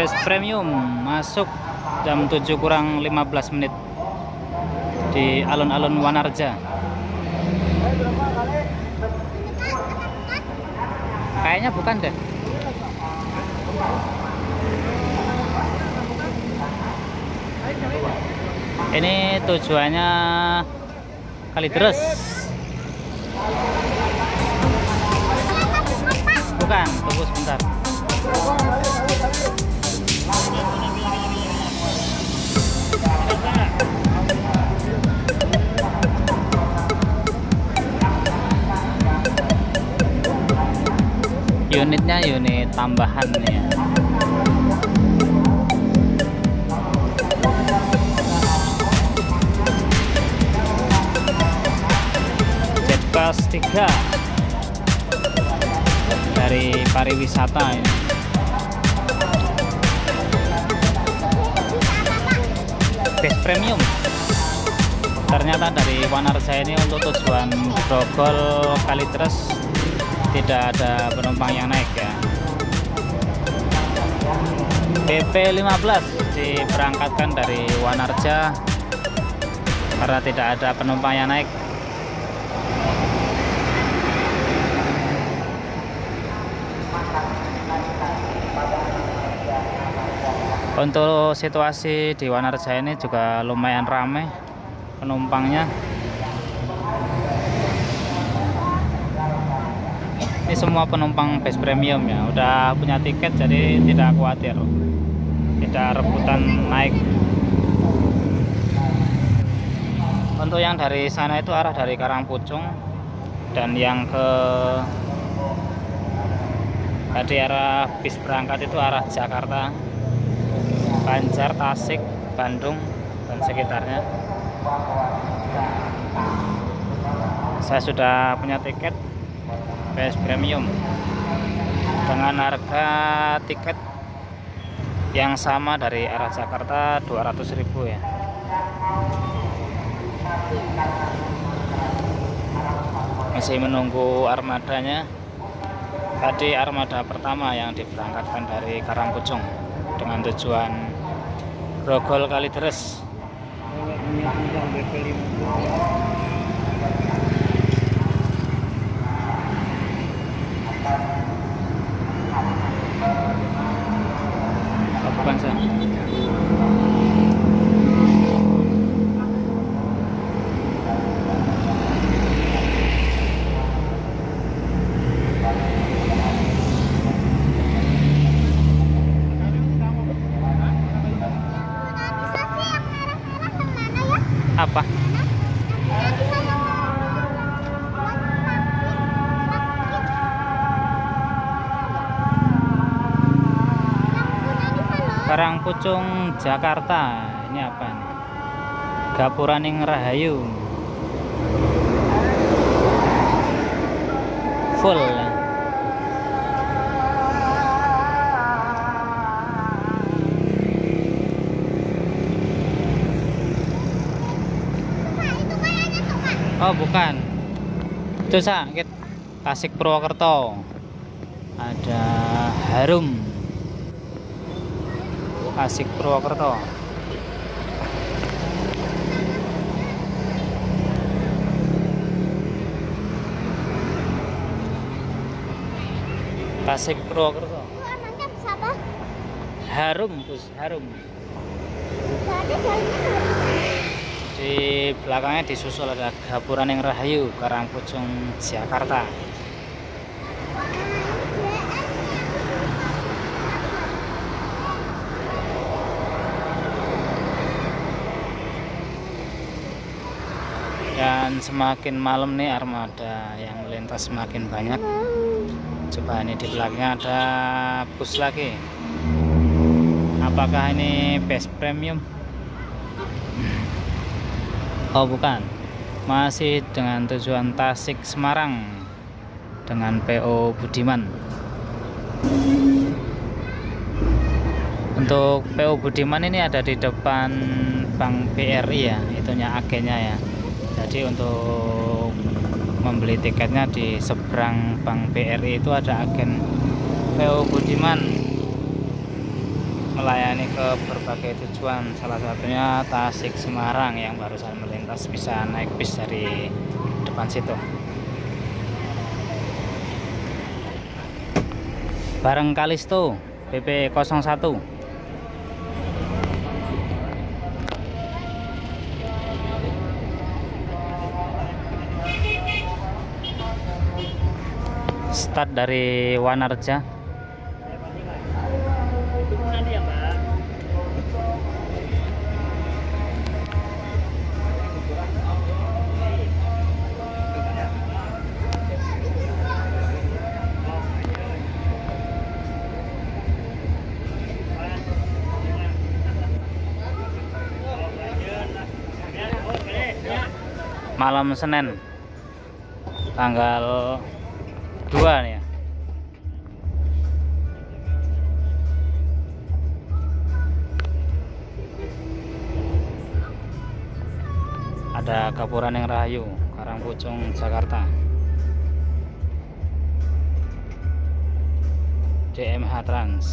base premium masuk jam 7 kurang 15 menit di alun-alun Wanarja. Kayaknya bukan deh. Ini tujuannya Kalideres. Bukan tunggu sebentar unitnya unit tambahan ya. Jetbus 3 dari pariwisata ini. Base premium. Ternyata dari Wanarja ini untuk tujuan Grogol Kalideres tidak ada penumpang yang naik ya. PP 15 diberangkatkan dari Wanarja karena tidak ada penumpang yang naik. Untuk situasi di Wanarja ini juga lumayan ramai penumpangnya semua penumpang base premium ya. Udah punya tiket jadi tidak khawatir. Tidak rebutan naik. Untuk yang dari sana itu arah dari Karangpucung dan yang ke tadi arah bis berangkat itu arah Jakarta Banjar, Tasik, Bandung dan sekitarnya. Saya sudah punya tiket base premium. Dengan harga tiket yang sama dari arah Jakarta 200.000 ya. Masih menunggu armadanya. Tadi armada pertama yang diberangkatkan dari Karangpucung dengan tujuan Grogol Kalideres oh, bukan saya apa Karangpucung Jakarta. Ini apa nih? Gapuraning Rahayu. Full. Oh bukan. Itu sakit Tasik Purwokerto. Ada Harum Tasik Purwokerto. Tasik Purwokerto. Harum Gus Harum. Di belakangnya disusul ada Gapuran yang Rahayu Karangpucung Jakarta semakin malam nih armada yang melintas semakin banyak. Coba ini di belakangnya ada bus lagi. Apakah ini base premium? Oh bukan. Masih dengan tujuan Tasik Semarang dengan PO Budiman. Untuk PO Budiman ini ada di depan Bank BRI ya itunya agennya ya jadi untuk membeli tiketnya di seberang Bank BRI itu ada agen PO Budiman. Melayani ke berbagai tujuan. Salah satunya Tasik Semarang yang barusan melintas bisa naik bis dari depan situ. Bareng Kalisto PP01 berangkat dari Wanarja. Malam Senin tanggal 2 nih ya. Ada Kapuran yang Rahayu Karangpucung Jakarta. DMH Trans